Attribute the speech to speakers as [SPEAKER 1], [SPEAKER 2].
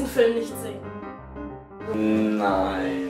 [SPEAKER 1] diesen Film nicht sehen.
[SPEAKER 2] Nein.